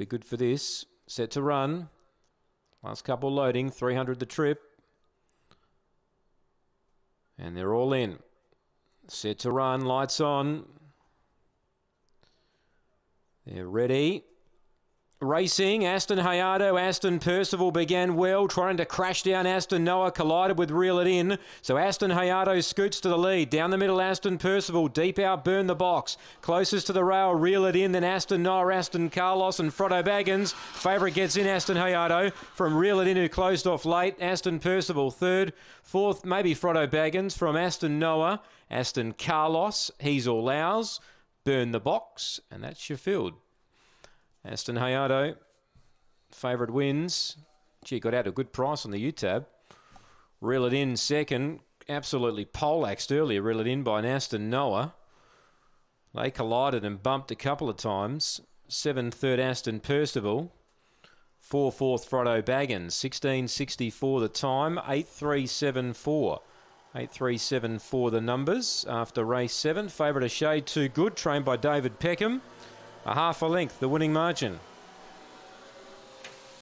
be good for this. Set to run. Last couple loading, 300 the trip. And they're all in. Set to run, lights on. They're ready. Racing, Aston Hayato, Aston Percival began well, trying to crash down Aston Noah, collided with Reel It In. So Aston Hayato scoots to the lead. Down the middle, Aston Percival, deep out, burn the box. Closest to the rail, Reel It In, then Aston Noah, Aston Carlos, and Frodo Baggins. Favourite gets in Aston Hayato from Reel It In, who closed off late. Aston Percival, third. Fourth, maybe Frodo Baggins from Aston Noah, Aston Carlos. He's all ours. Burn the box, and that's your field. Aston Hayato, favourite wins. Gee, got out a good price on the UTAB. Reel it in second. Absolutely poleaxed earlier. Reel it in by Aston Noah. They collided and bumped a couple of times. Seven third Aston Percival. Four fourth Frodo Baggins. 1664 the time. 8374. 8374 the numbers after race seven. Favourite a shade too good. Trained by David Peckham. A half a length, the winning margin.